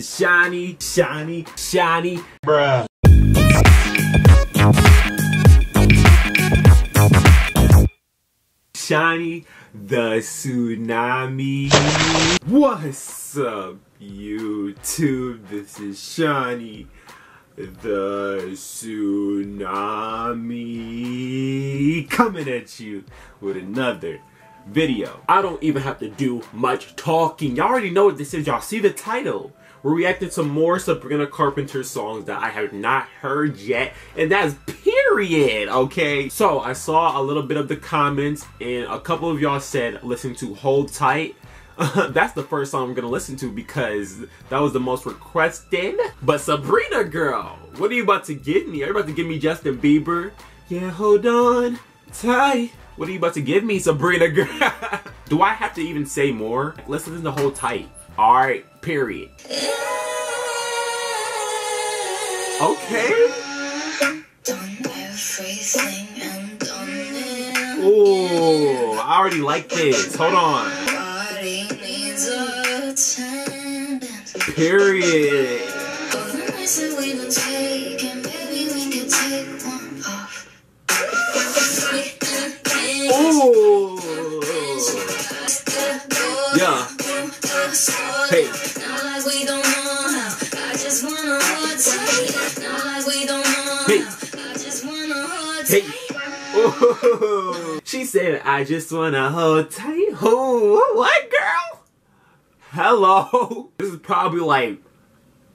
Shiny, shiny, shiny. Bruh. Shawnie the tsunami. What's up, YouTube? This is Shawnie the tsunami coming at you with another video. I don't even have to do much talking. Y'all already know what this is. Y'all see the title. We're reacting to more Sabrina Carpenter songs that I have not heard yet, and that's period, okay? So, I saw a little bit of the comments, and a couple of y'all said listen to Hold Tight. that's the first song I'm gonna listen to because that was the most requested. But Sabrina girl, what are you about to give me? Are you about to give me Justin Bieber? Yeah, hold on tight. What are you about to give me, Sabrina girl? Do I have to even say more? Let's listen to Hold Tight. Alright, period. Okay. Ooh, I already like this. Hold on. Period. Ooh. She said, I just wanna hold tight. Ooh, what girl? Hello. This is probably like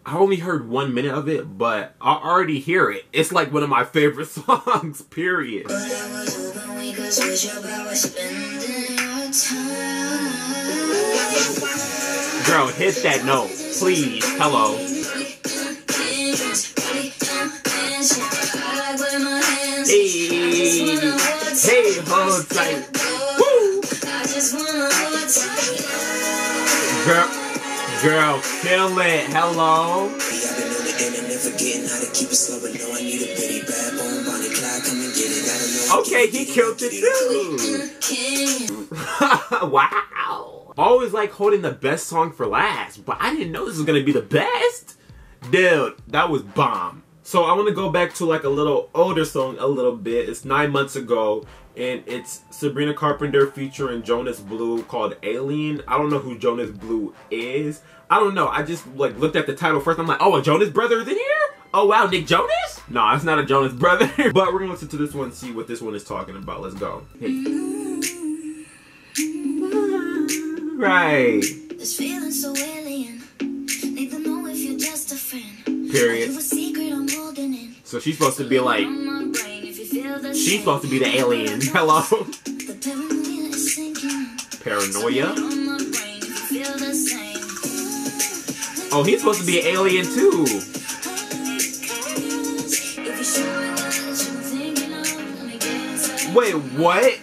I only heard one minute of it, but I already hear it. It's like one of my favorite songs, period. Girl, hit that note, please. Hello. Hey, hold tight. Woo. Girl, girl, kill it. Hello. Okay, he killed it too. wow. Always like holding the best song for last, but I didn't know this was gonna be the best. Dude, that was bomb. So I want to go back to like a little older song a little bit. It's nine months ago, and it's Sabrina Carpenter featuring Jonas Blue called Alien. I don't know who Jonas Blue is. I don't know. I just like looked at the title first. I'm like, oh, a Jonas brother is in here? Oh wow, Nick Jonas? No, it's not a Jonas brother. but we're gonna listen to this one, see what this one is talking about. Let's go. Hey. Right. This feeling so alien. Need to know if you're just a friend. Period. So she's supposed to be like She's supposed to be the alien. Hello? Paranoia? Oh, he's supposed to be an alien too. Wait, what?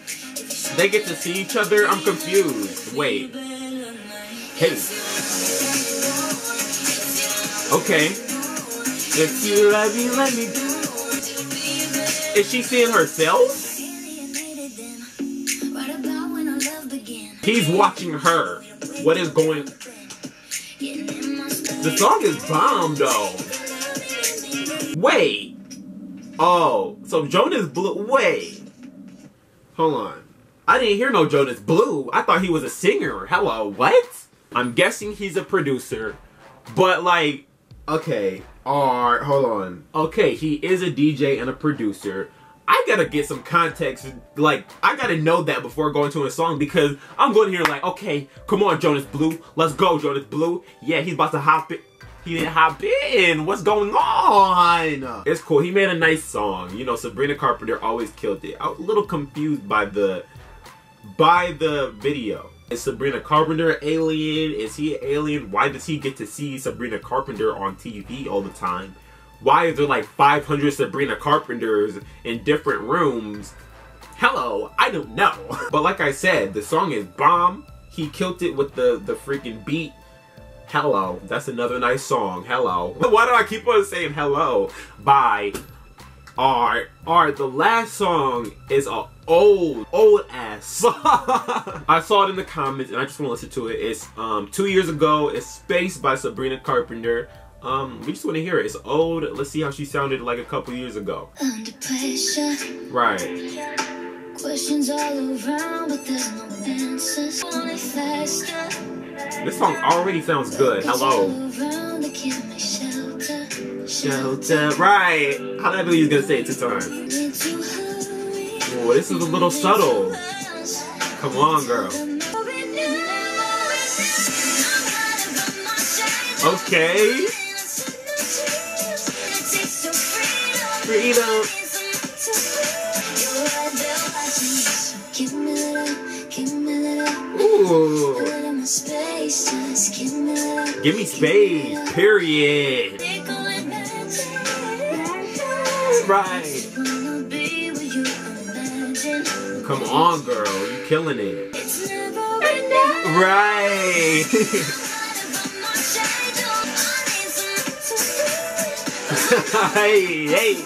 They get to see each other? I'm confused. Wait. Hey. Okay. If you love me, let me do. Is she seeing herself? He's watching her. What is going... The song is bomb, though. Wait. Oh, so Jonas Blue... Wait. Hold on. I didn't hear no Jonas Blue. I thought he was a singer. Hello, what? I'm guessing he's a producer. But, like... Okay. Alright, hold on. Okay, he is a DJ and a producer. I gotta get some context, like, I gotta know that before going to a song because I'm going here like, okay, come on, Jonas Blue. Let's go, Jonas Blue. Yeah, he's about to hop it. He didn't hop in. What's going on? It's cool. He made a nice song. You know, Sabrina Carpenter always killed it. I was a little confused by the by the video. Is Sabrina Carpenter alien? Is he an alien? Why does he get to see Sabrina Carpenter on TV all the time? Why is there like 500 Sabrina Carpenters in different rooms? Hello, I don't know. but like I said, the song is bomb. He killed it with the, the freaking beat. Hello, that's another nice song. Hello. Why do I keep on saying hello? Bye. Alright, alright, the last song is a old, old ass song. I saw it in the comments and I just want to listen to it. It's um two years ago, it's Space by Sabrina Carpenter. Um, we just want to hear it. It's old. Let's see how she sounded like a couple years ago. Under pressure, Right. questions all around, but there's no answers. Want it faster. This song already sounds good. Hello. Shelter. Right. How did I believe he was gonna say it two times? This is a little subtle. Come on, girl. Okay. Freedom. Ooh. Give me space. Period. Right. Come on, girl. You killing it. Right. hey, hey.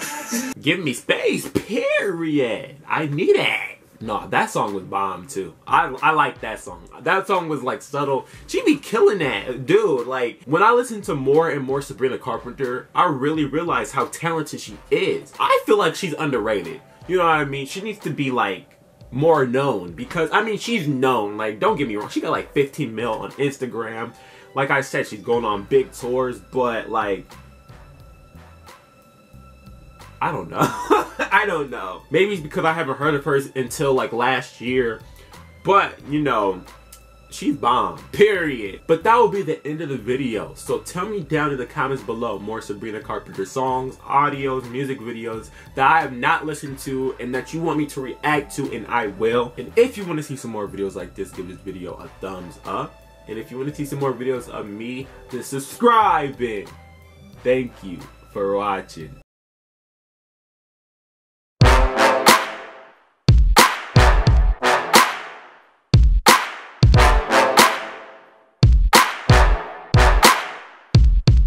Give me space. Period. I need it. No, that song was bomb too. I I like that song. That song was like subtle. She be killing that, dude. Like when I listen to more and more Sabrina Carpenter, I really realize how talented she is. I feel like she's underrated. You know what I mean? She needs to be like more known because I mean she's known. Like don't get me wrong, she got like 15 mil on Instagram. Like I said, she's going on big tours, but like I don't know. I don't know. Maybe it's because I haven't heard of her until like last year. But, you know, she's bomb. Period. But that will be the end of the video. So tell me down in the comments below more Sabrina Carpenter songs, audios, music videos that I have not listened to and that you want me to react to and I will. And if you want to see some more videos like this, give this video a thumbs up. And if you want to see some more videos of me, then subscribe. Thank you for watching.